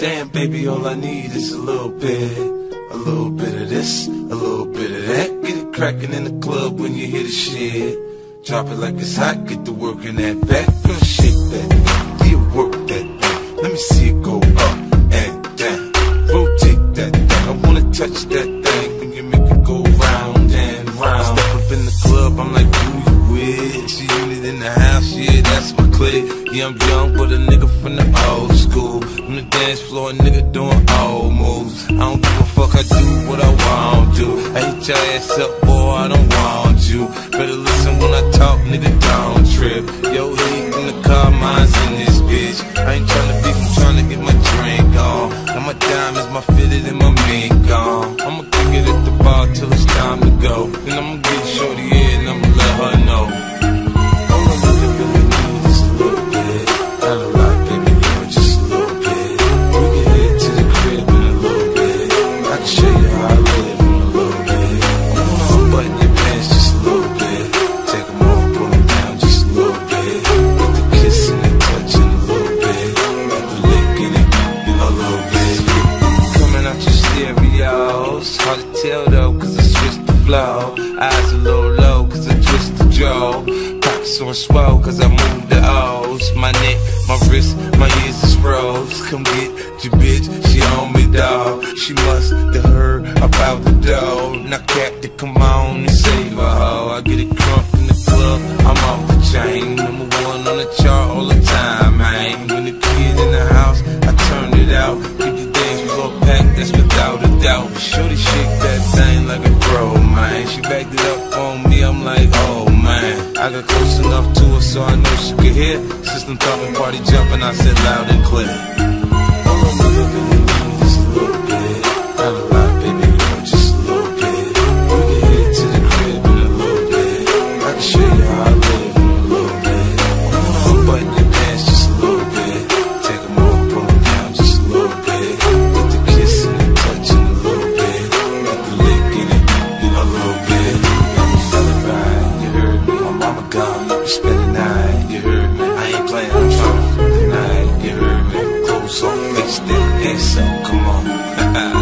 And baby, all I need is a little bit. A little bit of this, a little bit of that. Get it crackin' in the club when you hear the shit. Drop it like it's hot, get to work in that back. Girl, shake that do you work that thing? Let me see it go up and down. Rotate that thing, I wanna touch that thing when you make it go round and round. I Step up in the club, I'm like, who you with? G-Unit in the house, yeah, that's my Yeah, I'm young, but a nigga from the old school. On the dance floor, a nigga doing old moves. I don't give a fuck, I do what I want to. I hit your ass up, boy, I don't want you. Better listen when I talk, nigga, don't trip. Yo, heat in the car, mine's in this bitch. I ain't tryna beef, I'm tryna get my drink on. Got my diamonds, my fitted, and my mink on. I'ma kick it at the bar till it's time to go. Then I'ma get shorty in and I'ma let her know. Stereos. Hard to tell though, cause I switched the flow. Eyes a little low, cause I twist the jaw. Pockets on swell, cause I moved the O's. My neck, my wrist, my ears is froze. Come get your bitch, she on me, dog. She must have heard about the dough. Now, Captain, come on and save her, hoe. I get it doubt. Shorty shake that thing like a pro, man. She backed it up on me, I'm like, oh man. I got close enough to her so I know she could hear. System talking, party jumping, I said loud and clear. Mama spend the night, you heard me. I ain't playing, I'm trying to the night, you heard me. Clothes on, face down, hands up, come on.